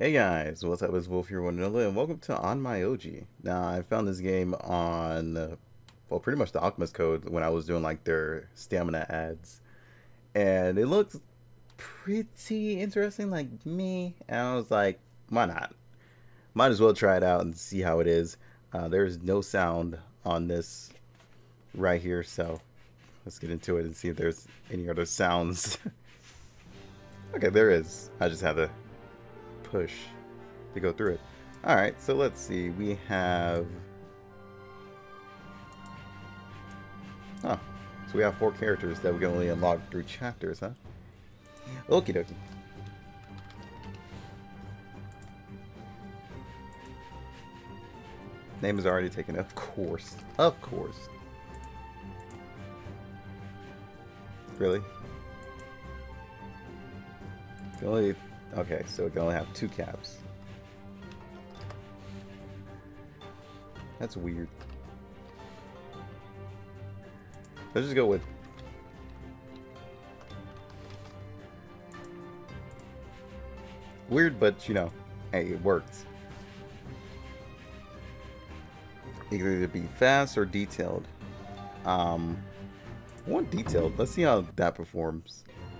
Hey guys, what's up? It's Volf here, one another, and welcome to Onmyoji. Now, I found this game on, well, pretty much the Alchemist Code when I was doing like their stamina ads, and it looks pretty interesting, like me. And I was like, why not? Might as well try it out and see how it is. Uh, there's no sound on this right here, so let's get into it and see if there's any other sounds. okay, there is. I just had to push to go through it. Alright, so let's see. We have... Oh, so we have four characters that we can only unlock through chapters, huh? Okie dokie. Name is already taken, of course. Of course. Really? The only Okay, so we can only have two caps. That's weird. Let's just go with... Weird, but, you know, hey, it worked. Either to be fast or detailed. Um, want detailed. Let's see how that performs.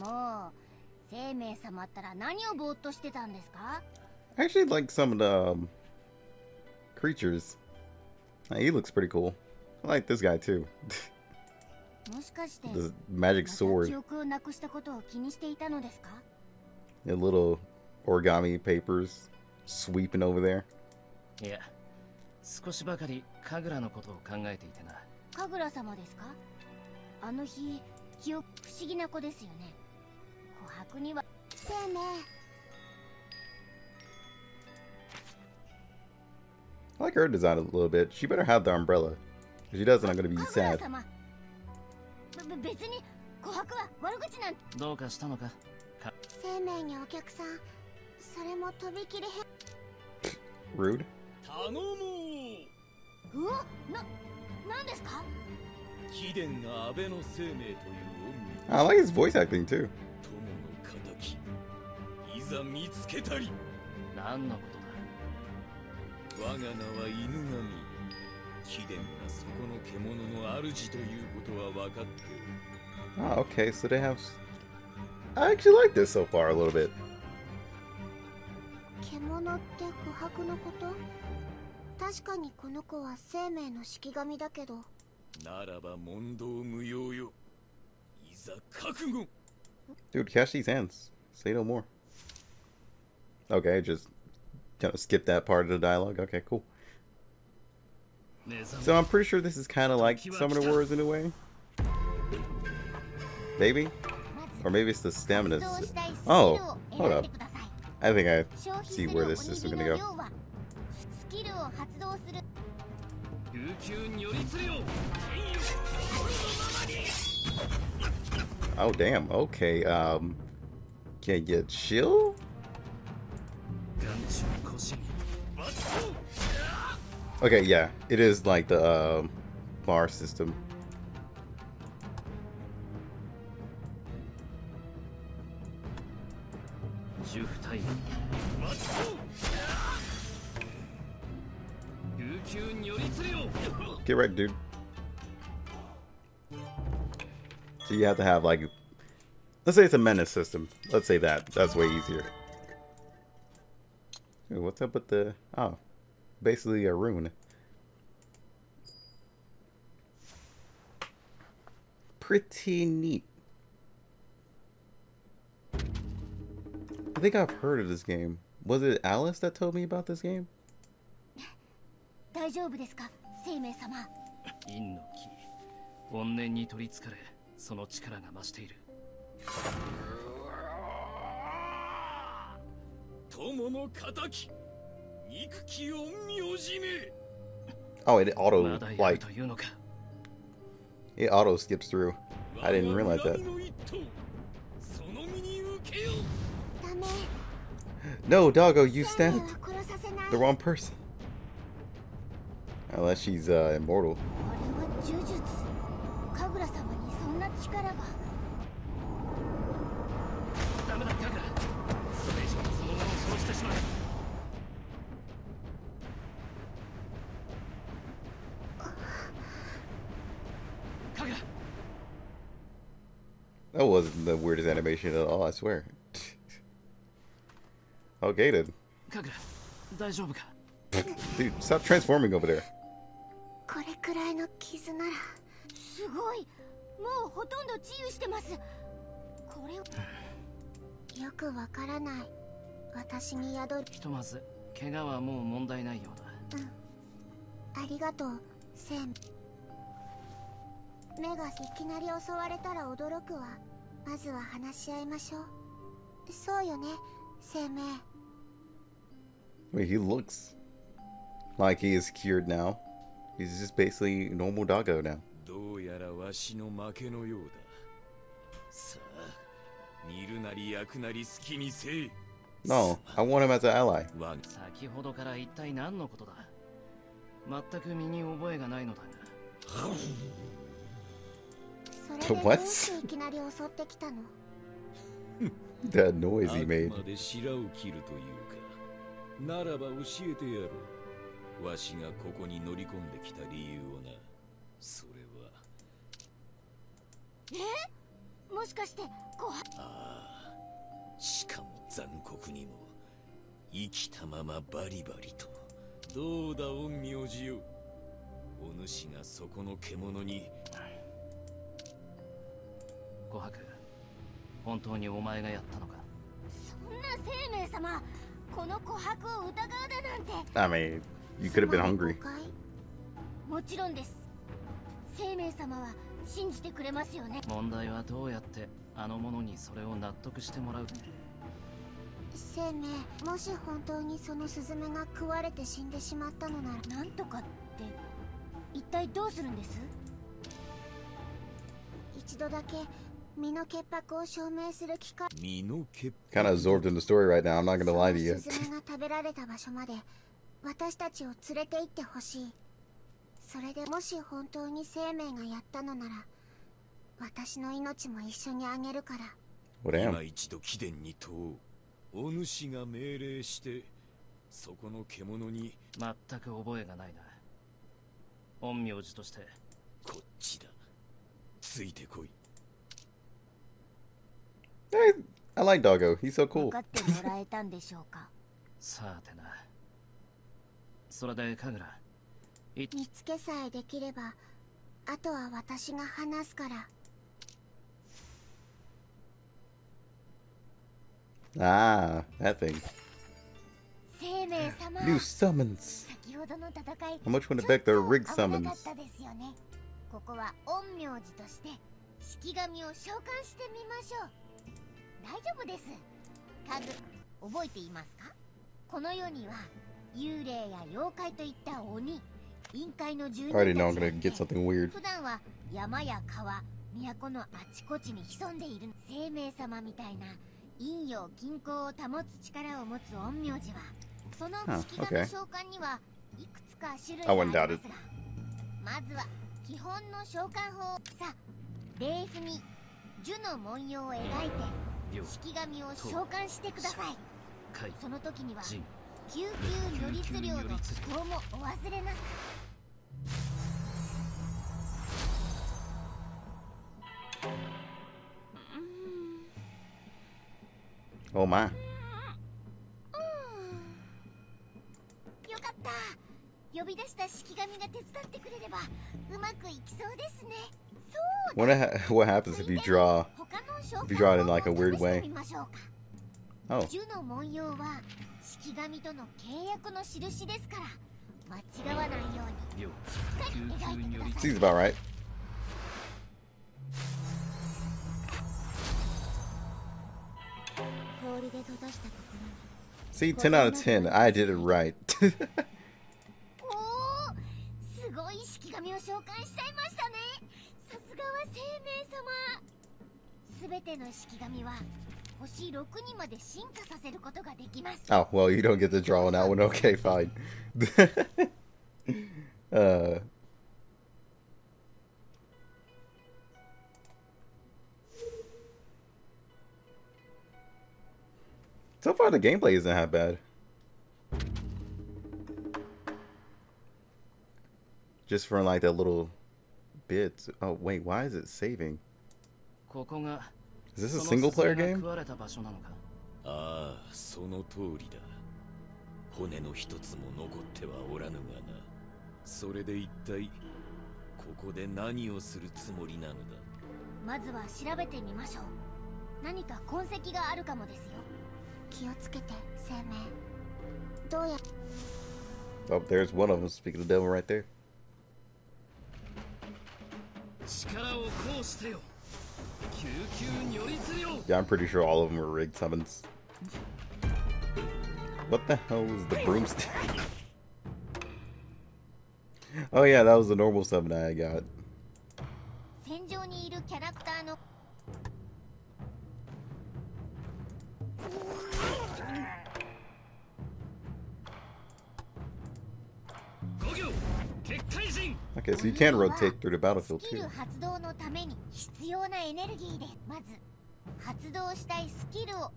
もう生命様ったら何をぼーっとしてたんですか I actually like some of the um, creatures. He looks pretty cool. I like this guy too. the magic sword. The little origami papers sweeping over there. Yeah. 少しばかり神楽のことを考えていてな。神楽様ですかあの日、記憶不思議な子ですよね。 白には生命 I like her design a little bit. She better have the umbrella. If she doesn't, I'm gonna be sad. 別に琥珀は悪口なんどうかしたのか生命にお客さんそれもとびきりへ Rude 頼むうわな、なんですか貴殿が安倍の生命という I like his voice acting too ざ見つけたり何のことだ我が名は犬神貴殿がそこの獣の主ということは分かってる Oh, okay, so they have... I actually like this so far a little bit. 獣って琥珀のこと確かにこの子は生命の式神だけどならば問答無用よいざ覚悟 Dude, catch these hands. Say no more. Okay, just kind of skip that part of the dialogue. Okay, cool. So I'm pretty sure this is kind of like the words in a way. Maybe? Or maybe it's the stamina. Oh, hold up. I think I see where this is going to go. Oh, damn. Okay, um... Can you chill? Okay, yeah, it is like the uh, bar system. Get right, dude. So you have to have like, let's say it's a menace system. Let's say that. That's way easier. Dude, what's up with the... Oh, basically a rune. Pretty neat. I think I've heard of this game. Was it Alice that told me about this game? 大丈夫ですか生命様陰の木怨念に取りつかれその力が増している の敵憎き陰陽師め Oh, it ま auto だやる like というのか it auto skips through. I didn't realize that. 我が恨みの一刀その身に受けよダメ No, doggo, you 生命 stabbed は殺させない the wrong person. Unless she's uh, immortal. I swear. 夫か Dude, stop transforming over there. これくらいの傷ならすごい!もうほとんど治癒してます!これをよくわからない。私に宿る。ひとまず怪我はもう問題ないようだ。ありがとうセン。目がいきなり襲われたら驚くわまずは話し合いましょうそうよね生命 Wait, he looks like he is cured now. He's just basically normal doggo now. どうやらわしの負けのようださあ煮るなり焼くなり好きにせい No, I want him as an ally. わ先ほどから一体何のことだ全く身に覚えがないのだが What? うしていきなり襲ってきたの？That noise he あ made. くまで白を切るというかならば教えてやろう。わしがここに乗り込んできた理由をな。それは。もしかしてこはああ。しかも残酷にも生きたままバリバリと。どうだ陰陽師よお主がそこの獣に琥珀本当にお前がやったのか。そんな生命様この琥珀を疑うだなんて。I mean, you could have been hungry. 誤解もちろんです。生命様は信じてくれますよね。問題はどうやってあの者にそれを納得してもらう？生命もし本当にそのスズメが食われて死んでしまったのならなんとかって一体どうするんです？一度だけ身の潔白を証明する機会。身の潔 Kind of absorbed in the story right now. I'm not gonna lie to そ you. のスズメが食べられた場所まで私たちを連れて行ってほしい。それでもし本当に生命がやったのなら私の命も一緒にあげるから。今.一度貴殿に問おう。お主が命令してそこの獣に。全く覚えがないな。陰陽師として。こっちだ。ついてこい Hey, I like Doggo. He's so 分 cool. かってもらえたんでしょうかさてなそれで神楽い見つけさえできればあとは私が話すから Ah, that thing. 生命様 New summons. 先ほどの戦い How much would it back the rig ちょっと危な summons? かったですよねここは陰陽師として式神を召喚してみましょう 大丈夫です家具覚えていますか？この世には幽霊や妖怪といった鬼陰界の住人たち.普段は山や川都のあちこちに潜んでいる生命様みたいな陰陽均衡を保つ力を持つ陰陽師はその式神 okay. 召喚にはいくつか種類がありま.すがまずは基本の召喚法さあレーフに樹の文様を描いて両式神を召喚してください。海その時には人救急如律令の祈祷もお忘れなく Oh my. よかった。呼び出した式神が手伝ってくれればうまくいきそうですね What what happens if you draw if you draw it in like a weird way. Oh. Seems about right. See, 10 out of 10. I did it right. Oh, oh, well, you don't get to draw on that one. Okay, fine. uh, so far, the gameplay isn't that bad. Just from like that little bits. Oh, wait, why is it saving? Is this そ a の single player game? ああその通りだ骨の一つも残ってはおらぬがなそれで一体ここで何をするつもりなのだまずは調べてみましょう何か痕跡があるかもですよ気をつけて生命どうや Oh, there's one of them. Speaking of the devil right there. Yeah, I'm pretty sure all of them were rigged summons. What the hell was the broomstick? oh yeah, that was the normal summon I got. Okay, so you can rotate through the battlefield スキ too. ル発動のために必要なエネルギーでまず発動したいスキルを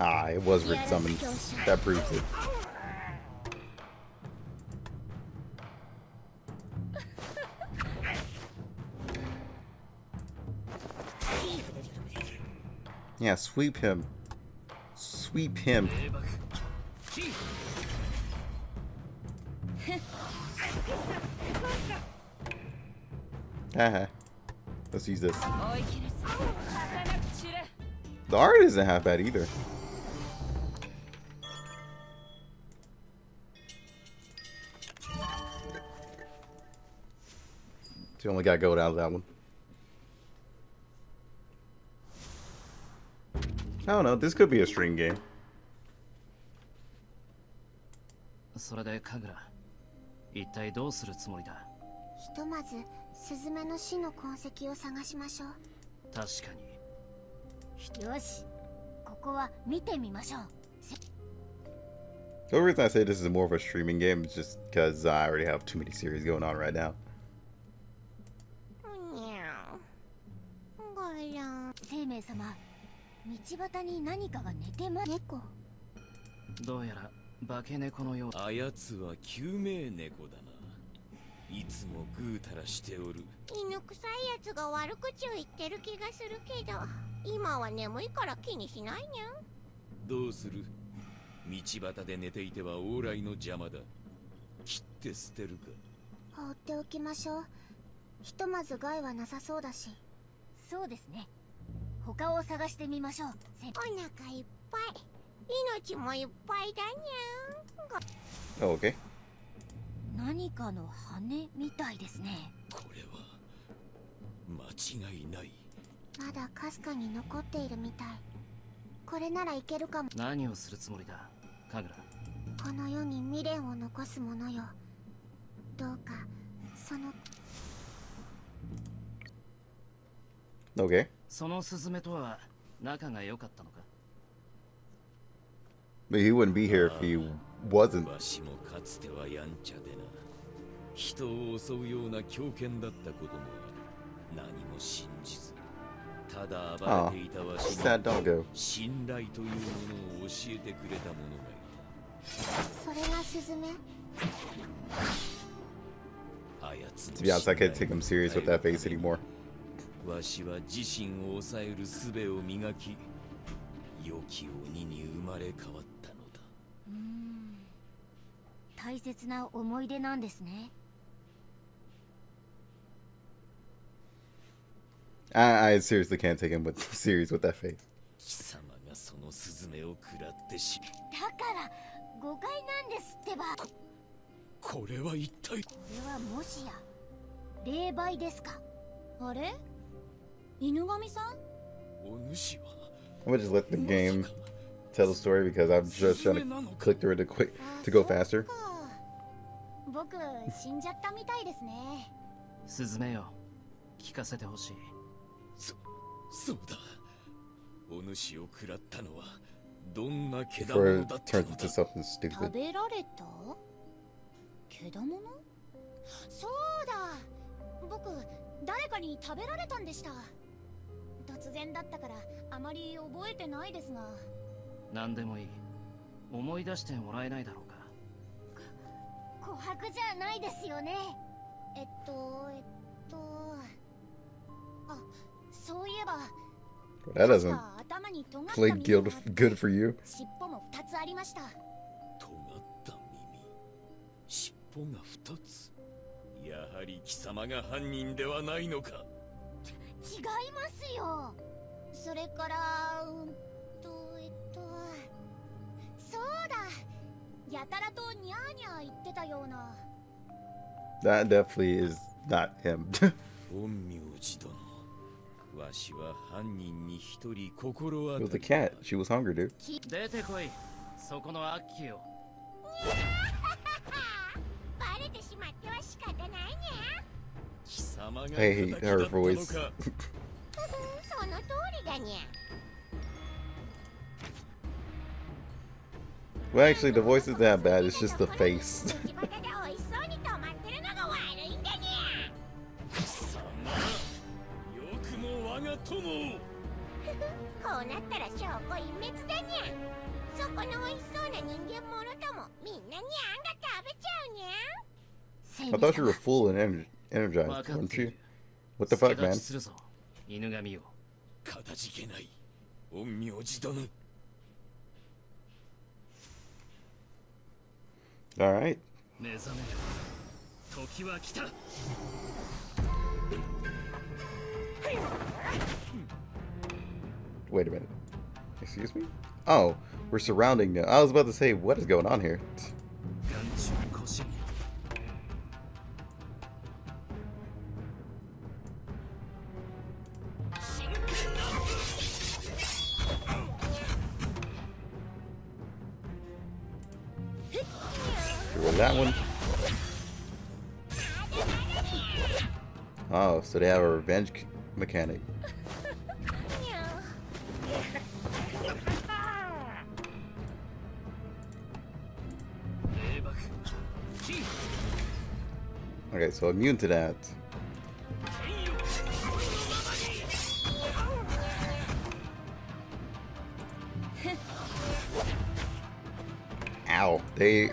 Ah, it was rigged summons. That proves it. Yeah, sweep him. Sweep him. Haha. Let's use this. おいきなさ儚く散れ The art isn't half bad either. You only got gold out of that one. I don't know. This could be a stream game. それで神楽一体どうするつもりだひとまず スズメの死の痕跡を探しましょう確かによしここは見てみましょうせ The only reason I say this is more of a streaming game is just because I already have too many series going on right now. 生命様道端に何かが寝てま猫どうやら化け猫のようあやつは救命猫だないつもぐうたらしておる。犬臭いやつが悪口を言ってる気がするけど今は眠いから気にしないにゃん。どうする？道端で寝ていては往来の邪魔だ。切って捨てるか。放っておきましょう。ひとまず害はなさそうだし。そうですね。他を探してみましょうせお腹いっぱい。命もいっぱいだに Oh, okay. 何かの羽みたいですね。これは間違いない。まだかすかに残っているみたい。これならいけるかも。何をするつもりだ神楽。この世に未練を残すものよ。どうかその Okay. そのスズメとは仲が良かったのか？But he wouldn't be here if he wasn't. わしもかつてはやんちゃでな人を襲うような狂犬だったこともある何も信じずただ暴れていたわしに Sad doggo. 信頼というものを教えてくれた者がいそれがスズメたあやつの To be honest, I can't 信 take 頼 him serious with that face anymore. わしは自身を抑える術を磨き良き鬼に生まれ変わったのだうーん 大切な思い出なんですね。I, I seriously can't take him with serious with that face. 貴様がそのスズメを食らってしまだから誤解なんですってば。ここれは一体？れはもしや霊媒ですか？あれ？犬神さん？お主は？I'm gonna just let the ま game tell the story because I'm just ス trying to click through it to quick あ to go faster. 僕死んじゃったみたいですねスズメよ聞かせてほしいそそうだお主を食らったのはどんな毛 it だった turns の into だ something 食 stupid. べられたけだものそうだ僕誰かに食べられたんでした突然だったからあまり覚えてないですが何でもいい。思い出してもらえないだろうか。琥珀じゃないですよね。えっとえっとあそういえば That 確 doesn't か頭に尖った play 耳 good good for you. 尻尾も2つありました。尖った耳。尻尾が二つ。やはり貴様が犯人ではないのか。違いますよ。それからうんとえっとそうだやたらとニャーニャー言ってたような That definitely is not him. 陰陽師殿わしは犯人に一人心 it 当 was た a り cat. She was hungry, dude. 出てこいそこのアッキーをバレてしまっては仕方ないに貴様が I hate 敵だ her ったの voice. かゃその通りだにゃ well, actually, the voice isn't that bad. It's just the face. 道端で美味しそうに止まってるのが悪いんだにゃ貴様よくも我が友をこうなったら証拠隠滅だにゃそこの美味しそうな人間もろともみんなにゃんが食べちゃうにゃセイ I メ thought you 様 were full and ener- 分 energized, かって weren't い you? る What the 助 fuck, 立 man? All right. Wait a minute. Excuse me? Oh, we're surrounding now. I was about to say, what is going on here? on that one. Oh, so they have a revenge mechanic. Okay, so immune to that. Ow, they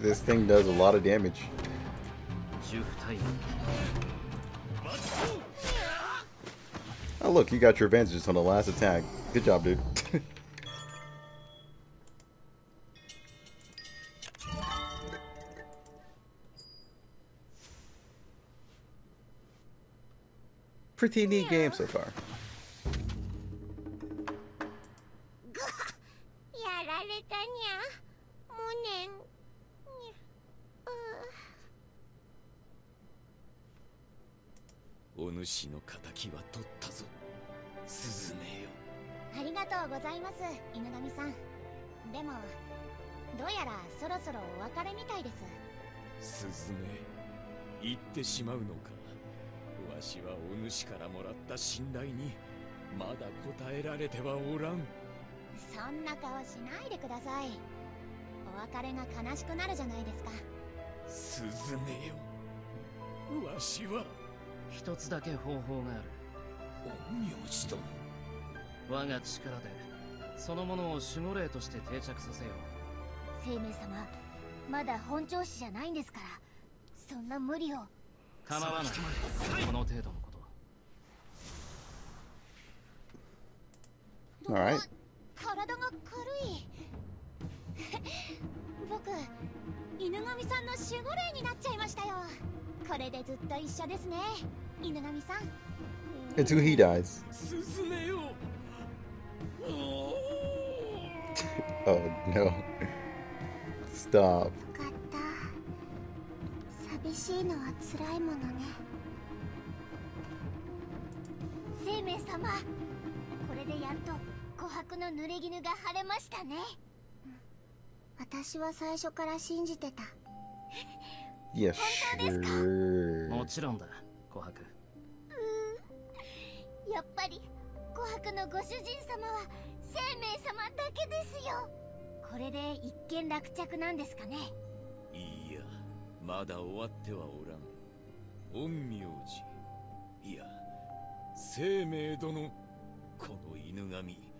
this thing does a lot of damage. Oh look, you got your vengeance on the last attack. Good job, dude. Pretty neat game so far. お主の敵は取ったぞ。スズメよ。ありがとうございます犬神さん。でもどうやらそろそろお別れみたいです。スズメ言ってしまうのか。わしはお主からもらった信頼にまだ答えられてはおらん。そんな顔しないでください。お別れが悲しくなるじゃないですか。スズメよ。わしは一つだけ方法がある。陰陽師殿我が力でそのものを守護霊として定着させよ生命様まだ本調子じゃないんですから。そんな無理を。う構わない。この程度のこと。Alright. 体これでずっと一緒ですね。犬神さん。Until he dies. Oh no. Stop. よかった。寂しいのは辛いものね。生命様これででやっと琥珀の濡れ衣が晴れましたね。私は最初から信じてた Yeah, も sure. ちろんだ琥珀やっぱり琥珀のご主人様は生命様だけですよ。これで一件落着なんですかね？いやまだ終わってはおらん。陰陽師。いや生命殿この犬神。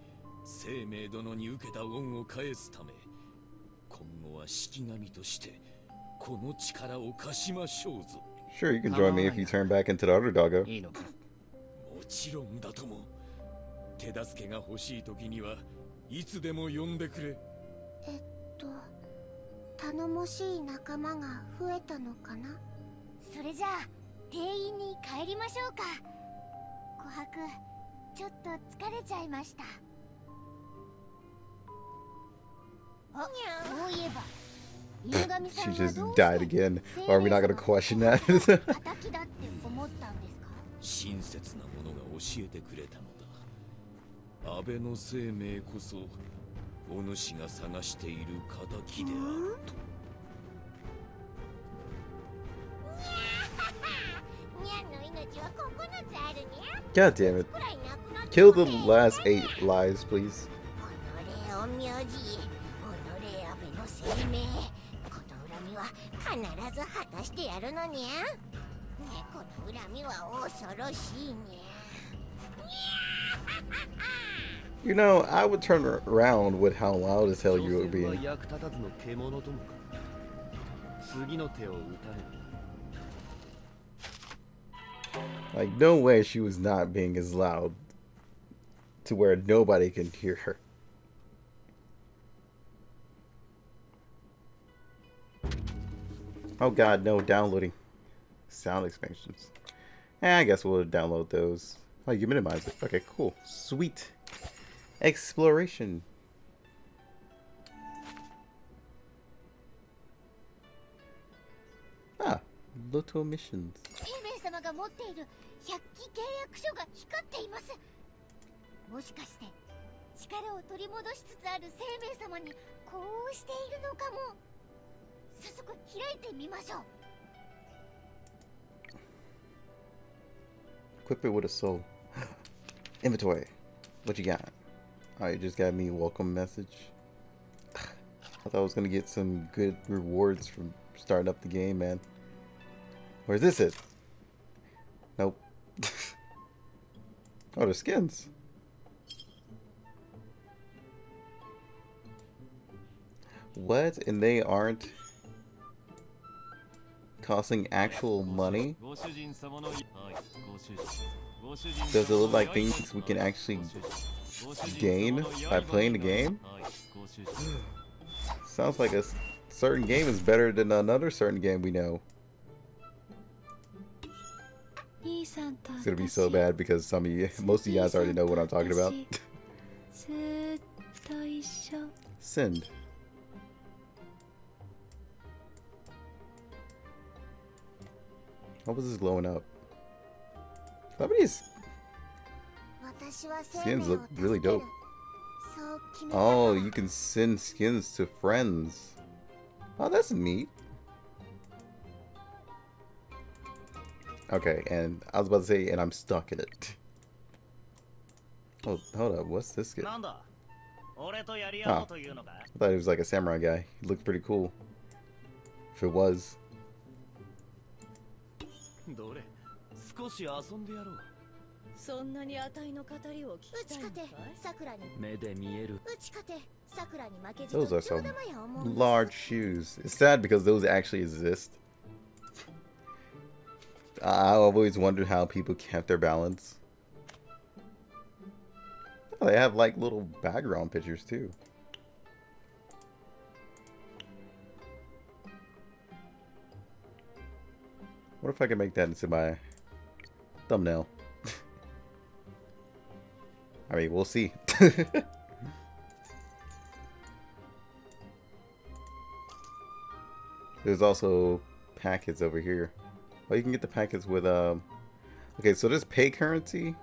生命殿に受けた恩を返すため今後は式神として Sure, you can join me if you turn back into the other doggo. いいのかもちろんだとも。手助けが欲しい時にはいつでも呼んでくれ。えっと頼もしい仲間が増えたのかな？それじゃあ店員に帰りましょうか。琥珀ちょっと疲れちゃいました。あそういえば she just died again. Are we not going to question that? God damn it. Kill the last eight lives, please. 必ず果たしてやるのにゃねこの恨みは恐ろしいにゃ You know, I would turn around with how loud as hell you would be. 役立たずの獣どもか次の手を打たれる Like, no way she was not being as loud to where nobody can hear her. Oh god, no, downloading sound expansions. Eh, I guess we'll download those. Oh, you minimize it. Okay, cool. Sweet. Exploration. Ah, Loto missions. 生命様が持っている百鬼契約書が光っていますもしかして力を取り戻しつつある生命様にこうしているのかも 早速開いてみましょう Equip it with a soul. Inventory. What you got? Alright, you just got me welcome message. I thought I was gonna get some good rewards from starting up the game, man. Where's this it? Nope. oh, the skins. What? And they aren't costing actual money? Does it look like things we can actually gain by playing the game? Sounds like a certain game is better than another certain game we know. It's gonna be so bad because some of you, most of you guys already know what I'm talking about. Send. What was this glowing up? Somebody's skins look really dope. Oh, you can send skins to friends. Oh, that's neat. Okay, and I was about to say, and I'm stuck in it. Oh, hold up, what's this guy? Ah, I thought he was like a samurai guy. He looked pretty cool. If it was. どれ少し遊んでやろうそんなに値の語りを聞うきたいのかいちかてさくらに目で見えるうちかてさくらに負けじ Those と are some 玉や思うんです large shoes. It's sad because those actually exist. I always wondered how people kept their balance. Oh, they have like little background pictures too. What if I can make that into my thumbnail? I mean, we'll see. There's also packets over here. Oh, you can get the packets with um. Okay, so there's pay currency,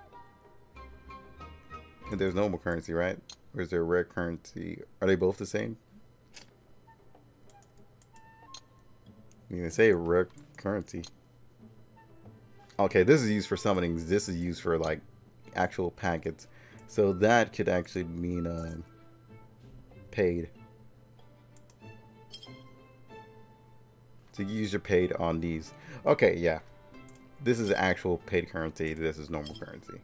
And there's normal currency, right? Or is there rare currency? Are they both the same? Mean, they say rare currency. Okay, this is used for summonings. This is used for like actual packets. So that could actually mean um, paid. So you use your paid on these. Okay, yeah. This is actual paid currency. This is normal currency.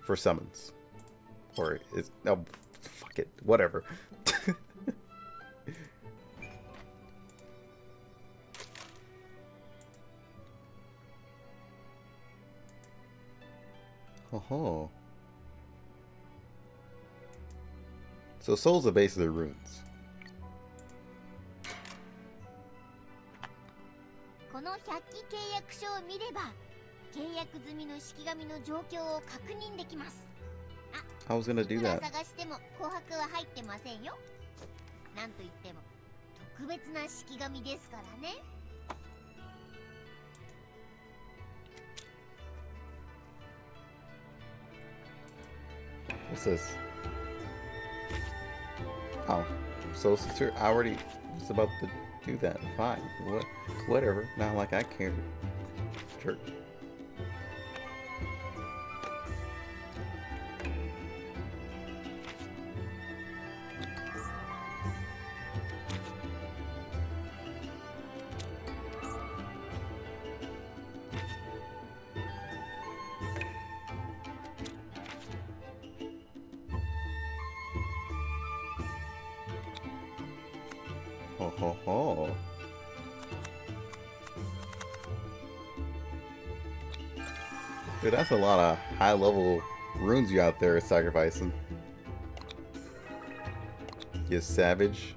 For summons. Or it's... Oh, fuck it. Whatever. Oh. So souls are basically runes. この百鬼契約書を見れば契約済みの式紙の状況を確認できます I was gonna い do that. 探しても琥珀は入ってませんよなんといっても特別な式紙ですからね What's this? Oh, so secure. I already was about to do that. Fine. What? Whatever. Not like I care. Jerk. Ho ho ho. Dude, that's a lot of high level runes you out there sacrificing. You savage.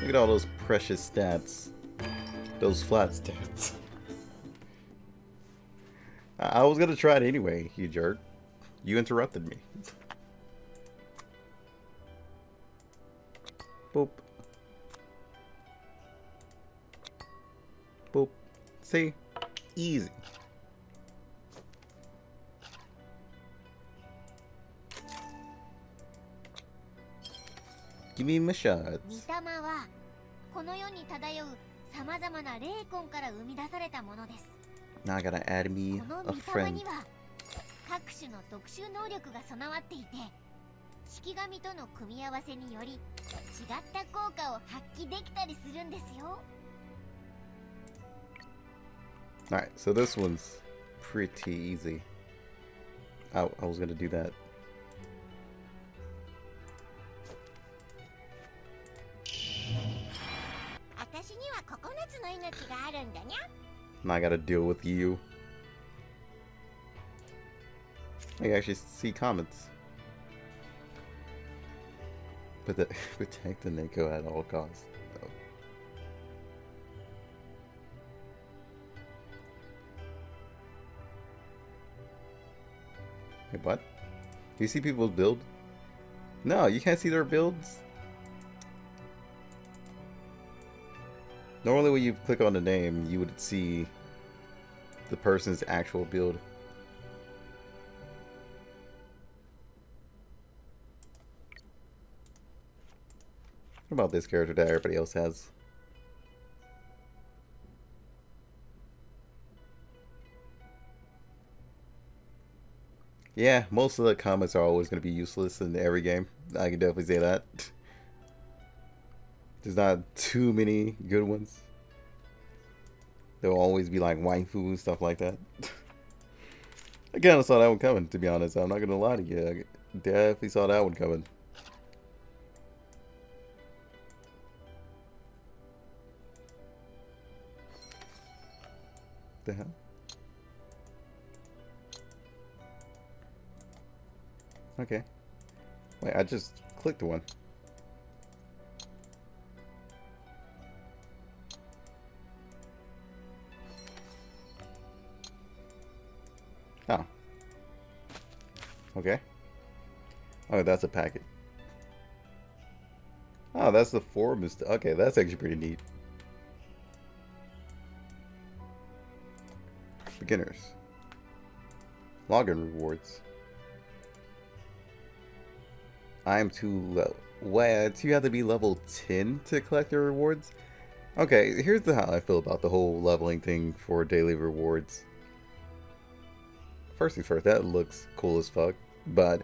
Look at all those precious stats. Those flat stats. I was gonna try it anyway, you jerk. You interrupted me. Boop. See? Easy. Give me my shots. 御霊はこの世に漂うさまざまな霊魂から生み出されたものです Now I gotta add me この a friend. には各種の特殊能力が備わっていて式紙との組み合わせにより違った効果を発揮できたりするんですよ Alright, so this one's pretty easy. I, I was going to do that. I gotta deal with you. Oh, I can actually see comments. But the, protect the Neko at all costs. Wait, what? Do you see people's build? No, you can't see their builds. Normally when you click on the name, you would see the person's actual build. What about this character that everybody else has? Yeah, most of the comments are always going to be useless in every game. I can definitely say that. There's not too many good ones. There'll always be like waifu and stuff like that. I kind of saw that one coming, to be honest. I'm not gonna lie to you. I definitely saw that one coming. The hell? Okay. Wait, I just clicked one. Oh. Okay. Oh, that's a packet. Oh, that's the forum. Is okay, that's actually pretty neat. Beginners. Login rewards. I'm too low. What? You have to be level 10 to collect your rewards? Okay, here's the how I feel about the whole leveling thing for daily rewards. First things first, that looks cool as fuck, but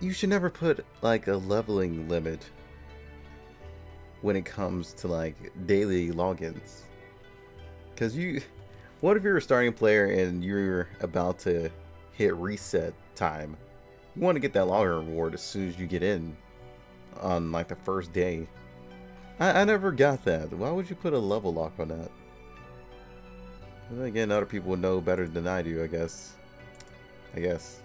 you should never put like a leveling limit when it comes to like daily logins. Cause you, what if you're a starting player and you're about to hit reset time? You want to get that login reward as soon as you get in on like the first day. I, I never got that. Why would you put a level lock on that? Again, other people know better than I do, I guess. I guess.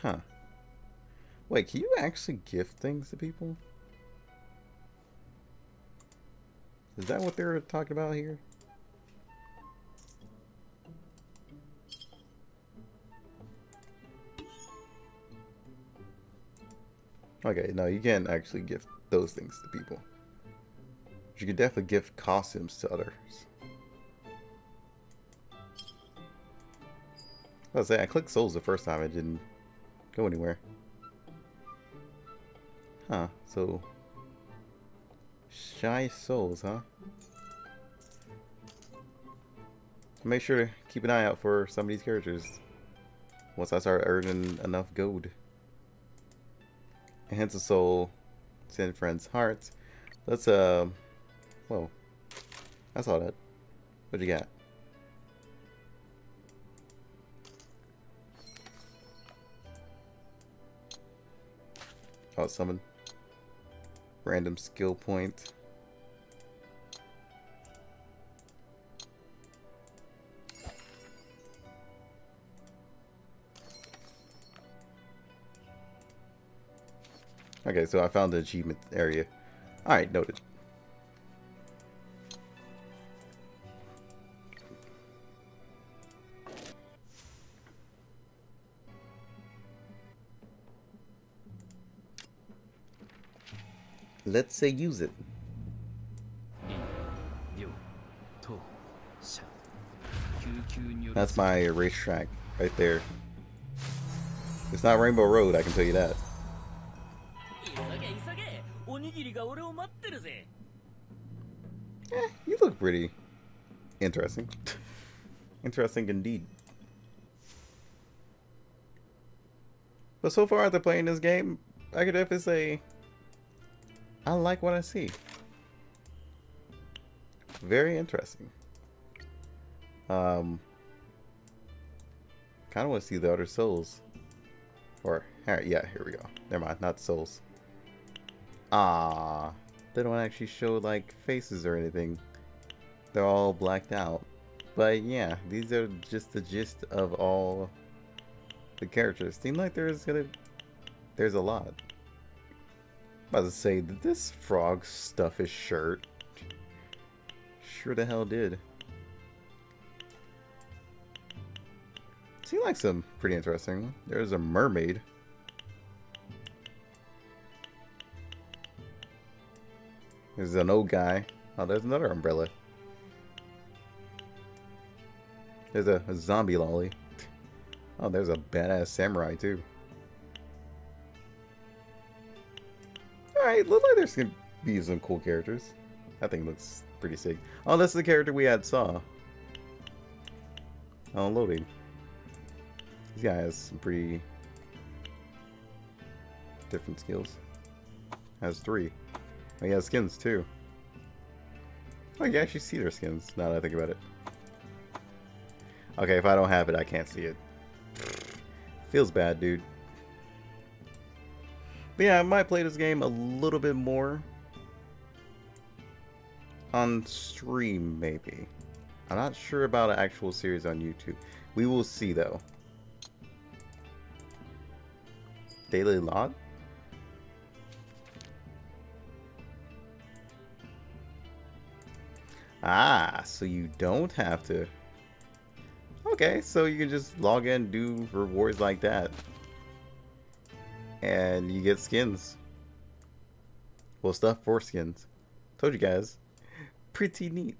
Huh. Wait, can you actually gift things to people? Is that what they're talking about here? Okay, no, you can't actually gift those things to people. But you can definitely gift costumes to others. I was I clicked souls the first time, it didn't go anywhere. Huh, so... Shy souls, huh? Make sure to keep an eye out for some of these characters. Once I start earning enough gold. Enhance a soul. Send friends hearts. Let's, uh... Whoa. I saw that. What you got? Oh, summon. Random skill point. Okay, so I found the achievement area. Alright, noted. Let's say use it. That's my racetrack right there. It's not Rainbow Road, I can tell you that. Eh, you look pretty interesting. interesting indeed. But so far after playing this game, I could definitely say I like what I see. Very interesting. Um, kind of want to see the other souls. Or, alright, yeah, here we go. Never mind, not souls. Ah, they don't actually show like faces or anything. They're all blacked out. But yeah, these are just the gist of all the characters. Seem like there's gonna there's a lot. About to say, did this frog stuff his shirt? Sure the hell did. Seem like some pretty interesting. There's a mermaid. There's an old guy. Oh, there's another umbrella. There's a, a zombie lolly. Oh, there's a badass samurai too. Alright, look like there's gonna be some cool characters. That thing looks pretty sick. Oh, that's the character we had saw. Oh, loading. This guy has some pretty different skills. Has three. Oh, he has skins too. Oh, you actually see their skins now that I think about it. Okay, if I don't have it, I can't see it. Feels bad, dude. But yeah, I might play this game a little bit more. On stream, maybe. I'm not sure about an actual series on YouTube. We will see, though. Daily log? Ah, so you don't have to... Okay, so you can just log in do rewards like that. And you get skins. Well, stuff for skins. Told you guys. pretty neat.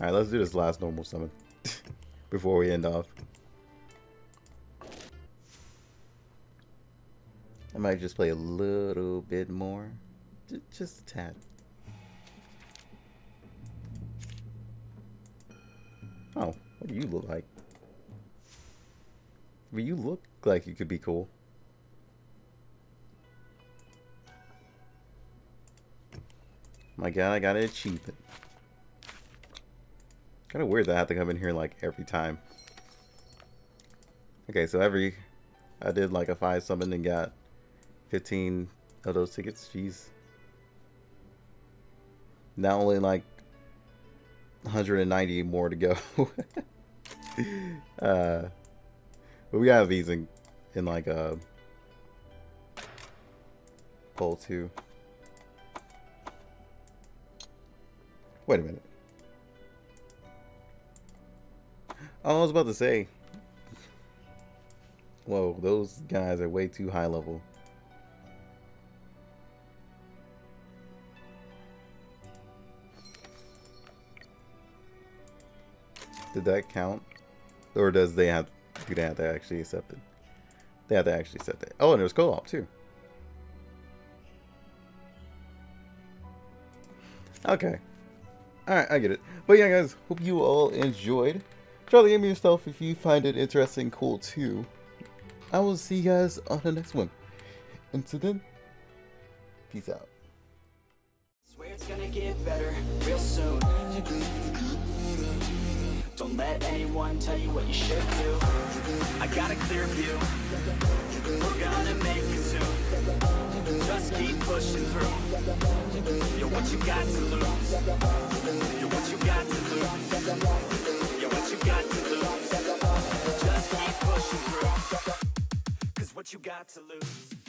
Alright, let's do this last normal summon before we end off. I might just play a little bit more. Just a tad. Oh, what do you look like? Well, you look like you could be cool. My god, I gotta achieve it. Kinda weird that I have to come in here like every time. Okay, so every I did like a five summon and got 15 of those tickets. Jeez. Now only like 190 more to go. uh, but we have these in, in like uh, a poll too. Wait a minute. Oh, I was about to say. Whoa, those guys are way too high level. Did that count? Or does they have do they actually accept it? They actually accept it. Oh, and it was co-op too. Okay. Alright, I get it. But yeah guys, hope you all enjoyed. Try the game yourself if you find it interesting, cool too. I will see you guys on the next one. Until then, peace out. Don't let anyone tell you what you should do. I got a clear view. We're gonna make it soon. Just keep pushing through. You're what you got to lose. You're what you got to lose. You're what you got to lose. Just keep pushing through. Cause what you got to lose.